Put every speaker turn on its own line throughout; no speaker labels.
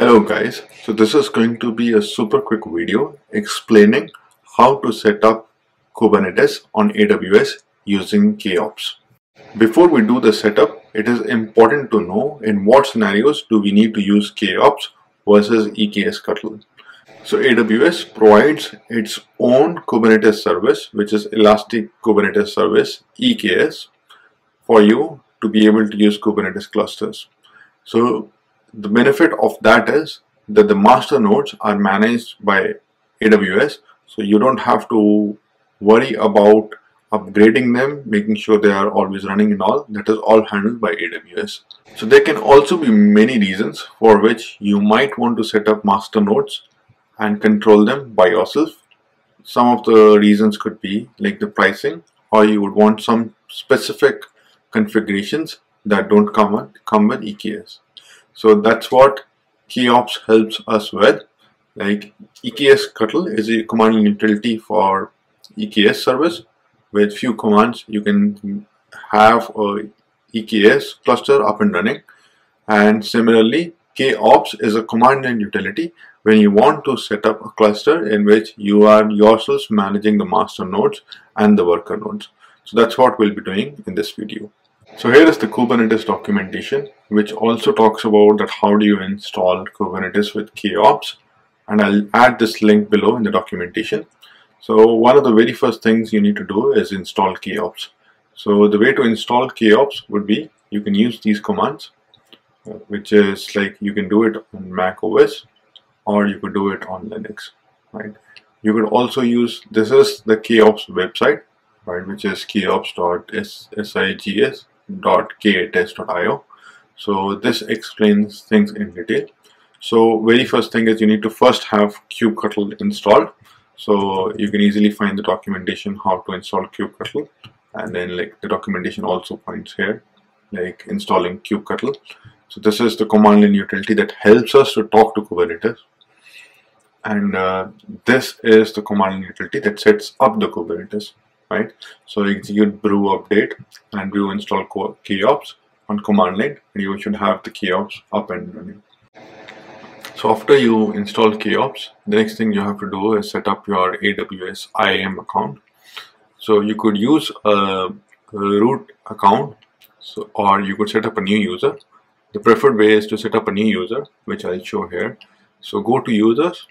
Hello guys, so this is going to be a super quick video explaining how to set up Kubernetes on AWS using KOps. Before we do the setup, it is important to know in what scenarios do we need to use KOps versus eksctl. So AWS provides its own Kubernetes service, which is Elastic Kubernetes Service, EKS, for you to be able to use Kubernetes clusters. So the benefit of that is that the master nodes are managed by AWS, so you don't have to worry about upgrading them, making sure they are always running and all. That is all handled by AWS. So there can also be many reasons for which you might want to set up master nodes and control them by yourself. Some of the reasons could be like the pricing, or you would want some specific configurations that don't come with, come with EKS. So that's what KOps helps us with. Like eksctl is a command utility for EKS service. With few commands, you can have a EKS cluster up and running. And similarly, KOps is a command line utility when you want to set up a cluster in which you are yourselves managing the master nodes and the worker nodes. So that's what we'll be doing in this video. So here is the Kubernetes documentation, which also talks about that how do you install Kubernetes with KOps. And I'll add this link below in the documentation. So one of the very first things you need to do is install KOps. So the way to install KOps would be you can use these commands, uh, which is like you can do it on Mac OS or you could do it on Linux, right? You could also use, this is the KOps website, right, which is kops.sigs .k8s.io. So this explains things in detail. So very first thing is you need to first have kubectl installed. So you can easily find the documentation how to install kubectl and then like the documentation also points here like installing kubectl. So this is the command line utility that helps us to talk to Kubernetes. And uh, this is the command line utility that sets up the Kubernetes right? So execute brew update and brew install KOps on command line and you should have the KOps up and running. So after you install KOps, the next thing you have to do is set up your AWS IAM account. So you could use a root account so, or you could set up a new user. The preferred way is to set up a new user, which I'll show here. So go to users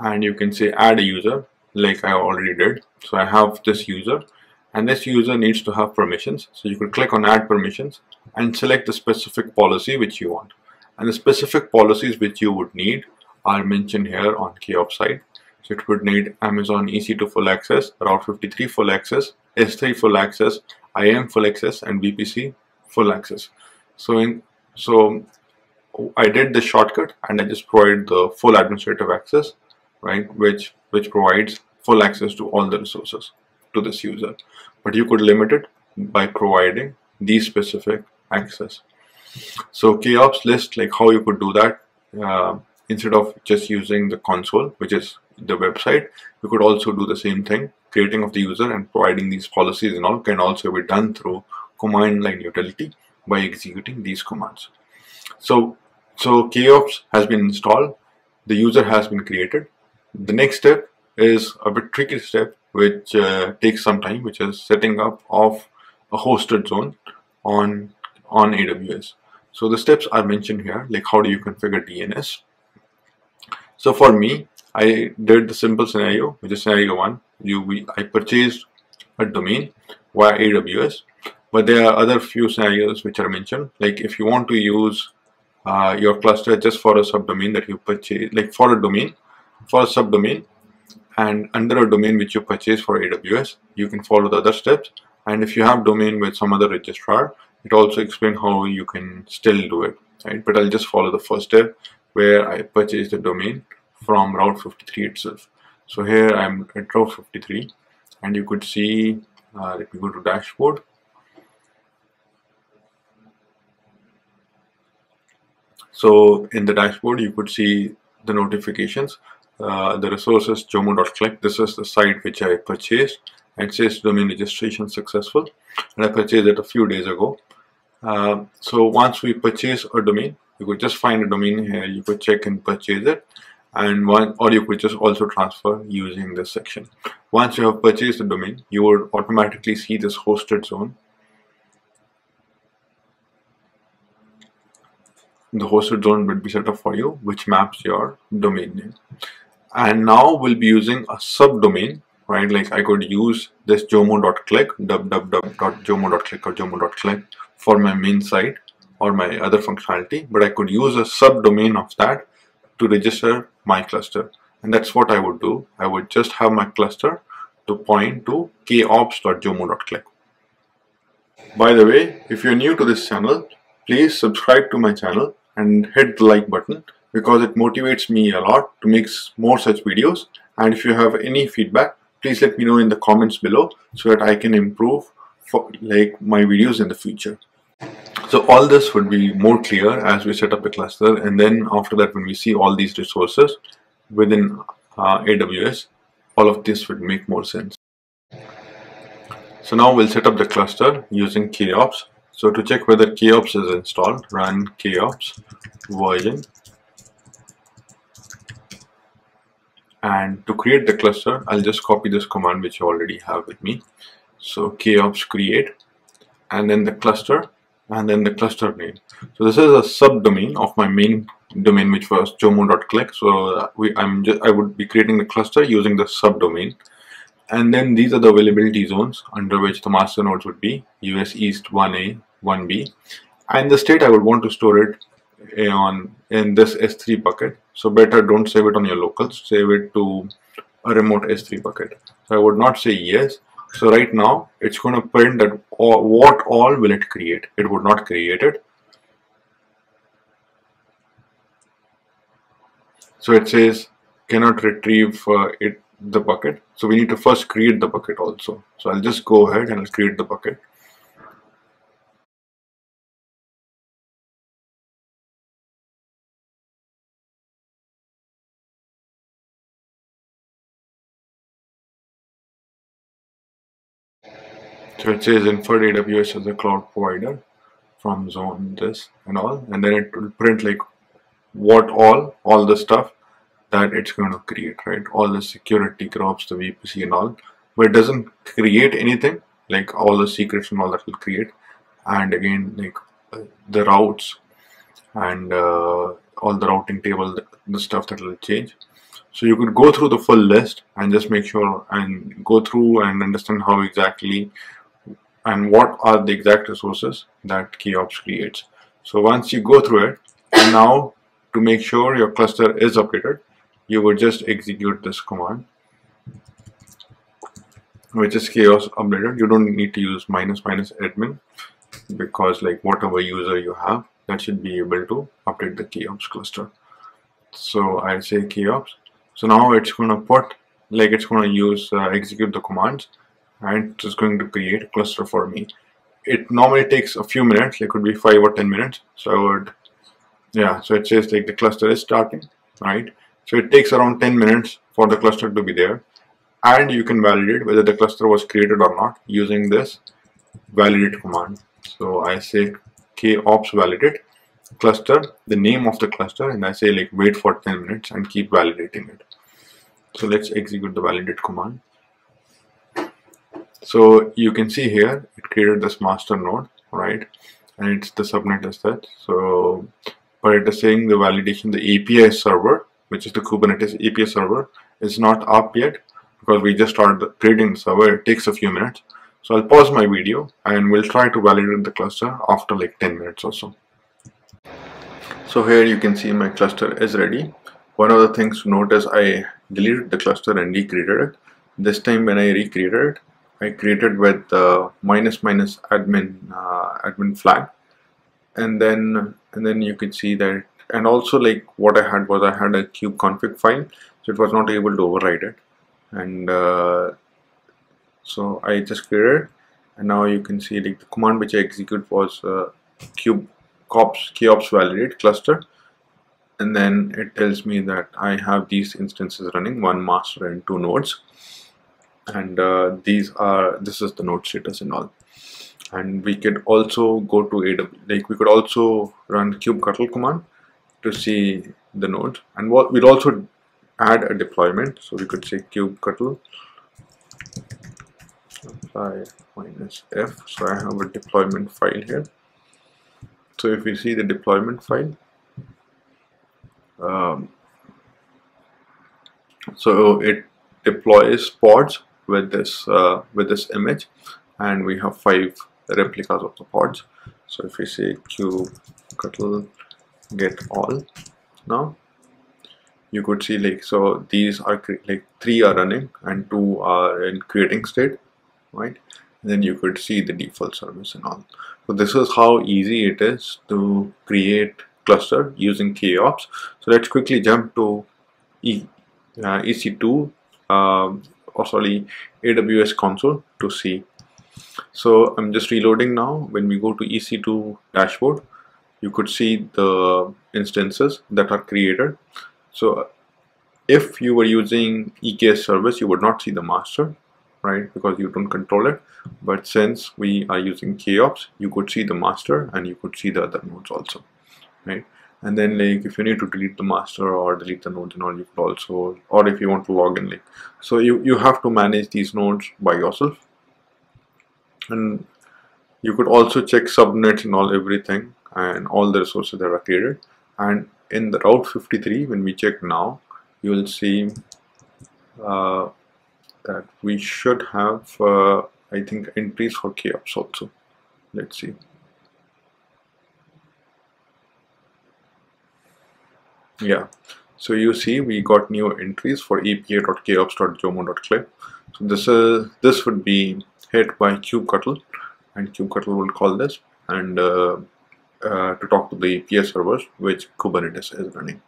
and you can say add a user like I already did. So I have this user and this user needs to have permissions. So you could click on add permissions and select the specific policy which you want. And the specific policies which you would need are mentioned here on KOps side. So it would need Amazon EC2 full access, Route 53 full access, S3 full access, IAM full access, and VPC full access. So in so I did the shortcut and I just provided the full administrative access, right, which which provides full access to all the resources to this user. But you could limit it by providing these specific access. So KOps list, like how you could do that, uh, instead of just using the console, which is the website, you could also do the same thing. Creating of the user and providing these policies and all can also be done through command line utility by executing these commands. So, so KOps has been installed, the user has been created, the next step is a bit tricky step which uh, takes some time which is setting up of a hosted zone on on AWS. So the steps are mentioned here like how do you configure DNS. So for me I did the simple scenario which is scenario one you we, I purchased a domain via AWS but there are other few scenarios which are mentioned like if you want to use uh, your cluster just for a subdomain that you purchase like for a domain for a subdomain and under a domain which you purchase for AWS you can follow the other steps. And if you have domain with some other registrar it also explains how you can still do it right? But I'll just follow the first step where I purchase the domain from Route 53 itself. So here I'm at Route 53 and you could see uh, let me go to dashboard. So in the dashboard you could see the notifications uh, the resources jomo.click. This is the site which I purchased. and says domain registration successful, and I purchased it a few days ago. Uh, so once we purchase a domain, you could just find a domain here you could check and purchase it and one or you could just also transfer using this section once you have purchased the domain you would automatically see this hosted zone the hosted zone will be set up for you which maps your domain name and now we'll be using a subdomain right? Like I could use this jomo.click www.jomo.click or jomo.click for my main site or my other functionality but I could use a subdomain of that to register my cluster. And that's what I would do. I would just have my cluster to point to kops.jomo.click by the way if you're new to this channel please subscribe to my channel and hit the like button because it motivates me a lot to make more such videos. And if you have any feedback please let me know in the comments below so that I can improve for like my videos in the future. So all this would be more clear as we set up the cluster and then after that when we see all these resources within uh, AWS all of this would make more sense. So now we'll set up the cluster using KOps so to check whether KOps is installed, run KOps version. And to create the cluster, I'll just copy this command which I already have with me. So KOps create and then the cluster and then the cluster name. So this is a subdomain of my main domain which was jomo.click. So uh, we, I'm just, I would be creating the cluster using the subdomain and then these are the availability zones under which the master nodes would be US East 1A, 1B and the state I would want to store it eh, on in this S3 bucket so better don't save it on your locals save it to a remote S3 bucket so I would not say yes so right now it's going to print that all, what all will it create it would not create it so it says cannot retrieve uh, it the bucket. So we need to first create the bucket also. So I'll just go ahead and I'll create the bucket. So it says inferred AWS as a cloud provider from zone this and all and then it will print like what all all the stuff that it's going to create, right? All the security groups, the VPC and all, but it doesn't create anything like all the secrets and all that will create. And again, like the routes and uh, all the routing table, the stuff that will change. So you could go through the full list and just make sure and go through and understand how exactly and what are the exact resources that KOps creates. So once you go through it, now to make sure your cluster is updated, you would just execute this command which is kops updated. You don't need to use minus minus admin because like whatever user you have that should be able to update the KOps cluster. So I'll say KOps so now it's going to put like it's going to use uh, execute the commands and it's going to create a cluster for me it normally takes a few minutes it could be five or ten minutes so I would yeah so it says like the cluster is starting right so it takes around 10 minutes for the cluster to be there and you can validate whether the cluster was created or not using this validate command. So I say kops validate cluster, the name of the cluster and I say like wait for 10 minutes and keep validating it. So let's execute the validate command. So you can see here it created this master node, right? And it's the subnet as that. So, but it is saying the validation, the API server which is the Kubernetes API server, is not up yet because we just started creating the server. It takes a few minutes. So I'll pause my video and we'll try to validate the cluster after like 10 minutes or so. So here you can see my cluster is ready. One of the things to note is I deleted the cluster and recreated it. This time when I recreated it, I created with uh, minus minus admin uh, admin flag. And then and then you can see that and also like what I had was I had a kubeconfig file so it was not able to override it. And uh, so I just created and now you can see like the command which I execute was uh, kube kops kops validate cluster. And then it tells me that I have these instances running one master and two nodes and uh, these are this is the node status and all. And we could also go to AWS like we could also run kubectl command to see the nodes and what we'll also add a deployment. So we could say kubectl apply minus f. So I have a deployment file here. So if we see the deployment file um, so it deploys pods with this uh, with this image. And we have five replicas of the pods. So if we say kubectl get all. Now you could see like so these are like three are running and two are in creating state right? And then you could see the default service and all. So this is how easy it is to create cluster using KOps. So let's quickly jump to e, uh, EC2 um, or sorry AWS console to see so I'm just reloading now. When we go to EC2 dashboard you could see the instances that are created. So if you were using EKS service you would not see the master right because you don't control it. But since we are using KOps you could see the master and you could see the other nodes also right and then like if you need to delete the master or delete the nodes and all you could also or if you want to log in like so you you have to manage these nodes by yourself. And you could also check subnets and all everything and all the resources that are created. And in the route 53 when we check now you will see uh, that we should have uh, I think entries for KOps also. Let's see yeah. So you see we got new entries for api.kops.jomo.click so this is this would be hit by kubectl and kubectl will call this and uh, uh, to talk to the API servers which Kubernetes is running.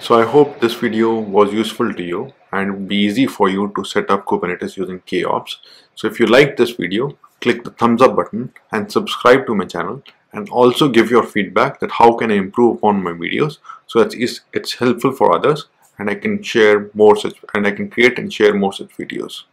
So I hope this video was useful to you and be easy for you to set up Kubernetes using KOps. So if you like this video, click the thumbs up button and subscribe to my channel and also give your feedback that how can I improve upon my videos so that it's, it's helpful for others and I can share more such and I can create and share more such videos.